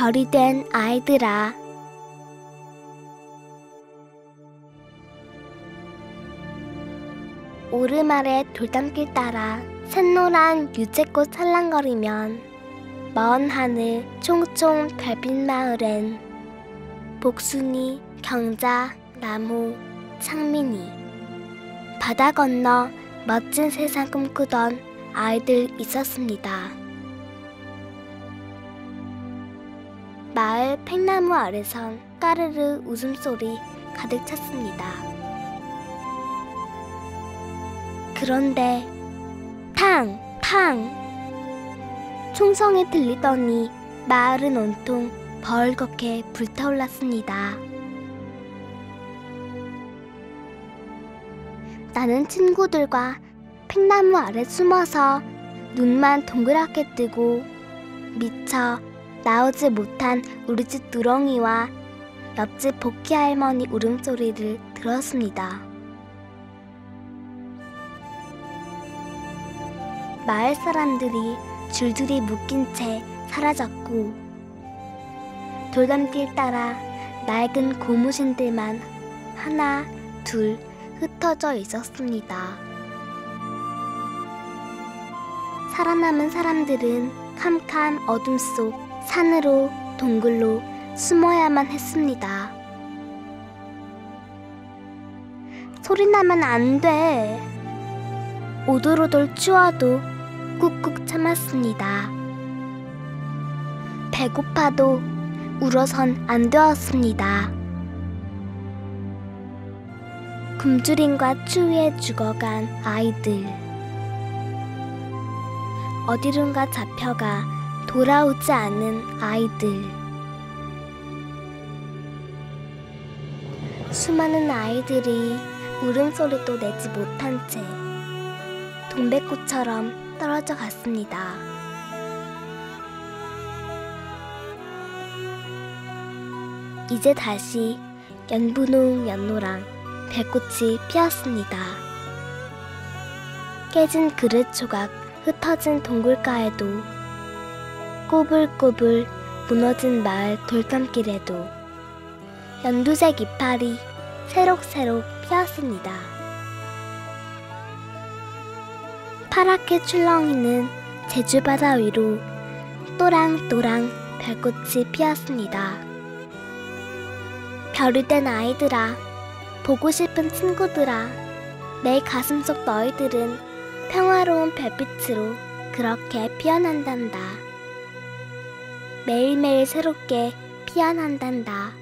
별이 된 아이들아. 오르말의 돌담길 따라 샛노란 유채꽃 살랑거리면 먼 하늘 총총 별빛 마을엔 복순이, 경자, 나무, 창민이 바다 건너 멋진 세상 꿈꾸던 아이들 있었습니다. 마을 팽나무 아래선 까르르 웃음소리 가득 찼습니다. 그런데 탕! 탕! 총성이 들리더니 마을은 온통 벌겋게 불타올랐습니다. 나는 친구들과 팽나무 아래 숨어서 눈만 동그랗게 뜨고 미처 나오지 못한 우리 집 누렁이와 옆집 복희 할머니 울음소리를 들었습니다. 마을 사람들이 줄줄이 묶인 채 사라졌고 돌담길 따라 낡은 고무신들만 하나, 둘 흩어져 있었습니다. 살아남은 사람들은 캄캄 어둠 속 산으로 동굴로 숨어야만 했습니다. 소리 나면 안 돼. 오돌오돌 추워도 꾹꾹 참았습니다. 배고파도 울어선 안 되었습니다. 굶주림과 추위에 죽어간 아이들. 어디론가 잡혀가 돌아오지 않은 아이들. 수많은 아이들이 울음소리도 내지 못한 채 동백꽃처럼 떨어져 갔습니다. 이제 다시 연분홍 연노랑 별꽃이 피었습니다. 깨진 그릇 조각 흩어진 동굴가에도 꼬불꼬불 무너진 마을 돌담길에도 연두색 이파리 새록새록 피었습니다. 파랗게 출렁이는 제주바다 위로 또랑또랑 별꽃이 피었습니다. 별이 된 아이들아, 보고 싶은 친구들아, 내 가슴 속 너희들은 평화로운 별빛으로 그렇게 피어난단다. 매일매일 새롭게 피어난단다.